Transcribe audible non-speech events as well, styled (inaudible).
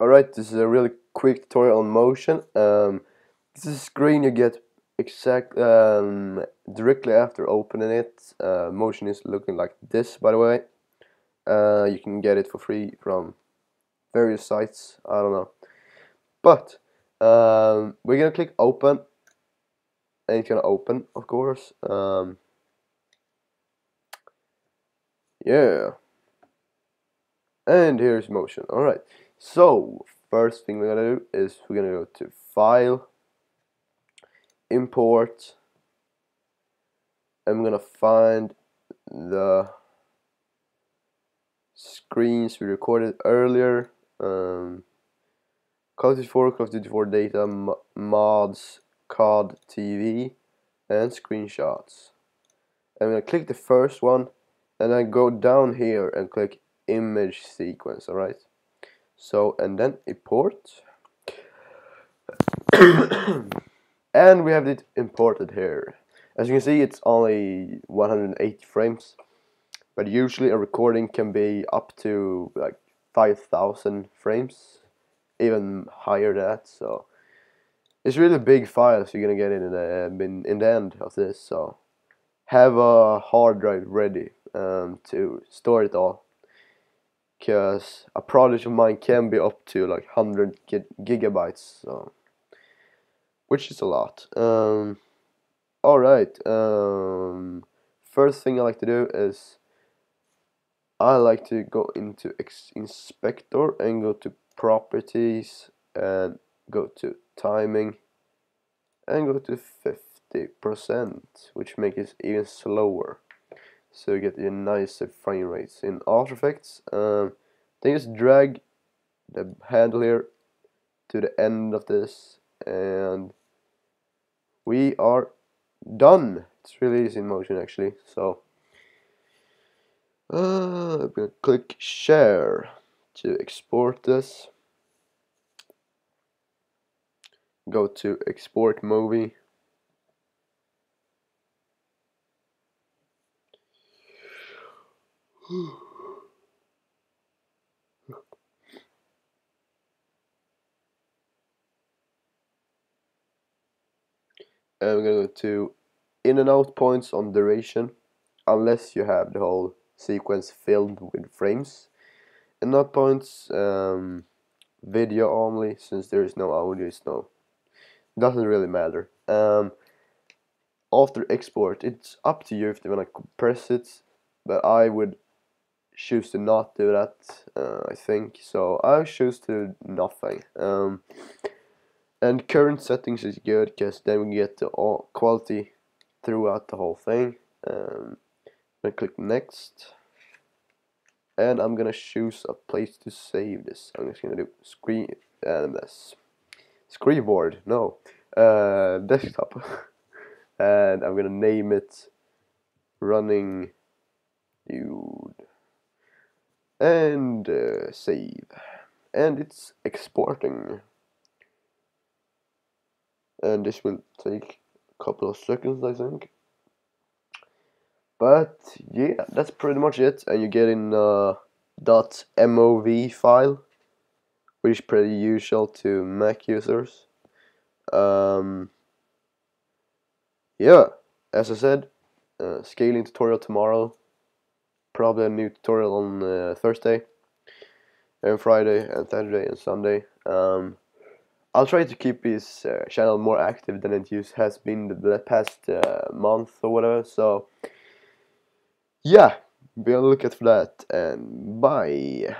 Alright, this is a really quick tutorial on motion. Um, this is a screen you get exact um, directly after opening it. Uh, motion is looking like this, by the way. Uh, you can get it for free from various sites. I don't know, but um, we're gonna click open, and it's gonna open, of course. Um, yeah, and here's motion. All right. So first thing we're gonna do is we're gonna go to File, Import. I'm gonna find the screens we recorded earlier. Um, Call of Duty 4, Call of Duty 4 data, mods, COD TV, and screenshots. I'm gonna click the first one, and then go down here and click image sequence. All right. So and then import, (coughs) and we have it imported here. As you can see, it's only 180 frames but usually a recording can be up to like 5000 frames even higher than that so. It's really big files you're gonna get in the, in, in the end of this so. Have a hard drive ready um, to store it all because a project of mine can be up to like 100 gigabytes so which is a lot. Um, alright um, first thing I like to do is I like to go into inspector and go to properties and go to timing and go to 50% which makes it even slower so you get a nicer frame rates in After Effects um, then just drag the handle here to the end of this and we are done it's really easy in motion actually so uh, I'm gonna click share to export this. Go to export movie. (sighs) and we're gonna go to in and out points on duration unless you have the whole sequence filled with frames. And not points um, video only since there is no audio it's no doesn't really matter. Um, after export it's up to you if you want to compress it but I would choose to not do that uh, I think. So I choose to nothing um, and current settings is good because then we get the quality throughout the whole thing um, gonna click next and I'm gonna choose a place to save this. I'm just gonna do screen and uh, this screenboard no uh, desktop (laughs) and I'm gonna name it running dude and uh, save and it's exporting and this will take a couple of seconds I think but yeah, that's pretty much it. And you get in a .mov file, which is pretty usual to Mac users. Um, yeah, as I said, uh, scaling tutorial tomorrow. Probably a new tutorial on uh, Thursday, and Friday, and Saturday, and Sunday. Um, I'll try to keep this uh, channel more active than it used has been the past uh, month or whatever. So yeah, be on the lookout for that, and bye.